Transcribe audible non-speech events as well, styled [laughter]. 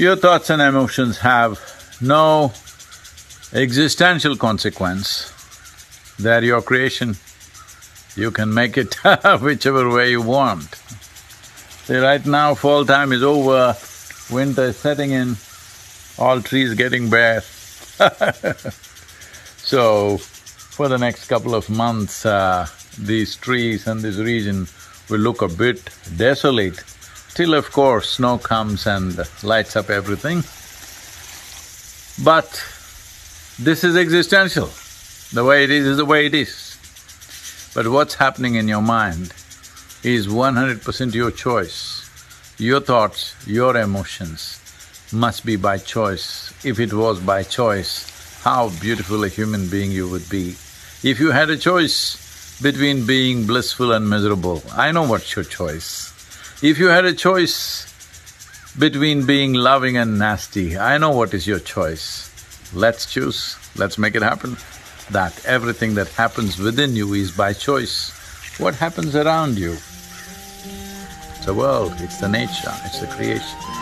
Your thoughts and emotions have no existential consequence. They're your creation. You can make it [laughs] whichever way you want. See, right now fall time is over, winter is setting in, all trees getting bare [laughs] So, for the next couple of months, uh, these trees and this region will look a bit desolate till of course snow comes and lights up everything. But this is existential. The way it is is the way it is. But what's happening in your mind is one hundred percent your choice. Your thoughts, your emotions must be by choice. If it was by choice, how beautiful a human being you would be. If you had a choice between being blissful and miserable, I know what's your choice. If you had a choice between being loving and nasty, I know what is your choice. Let's choose, let's make it happen. That everything that happens within you is by choice. What happens around you? It's the world, it's the nature, it's the creation.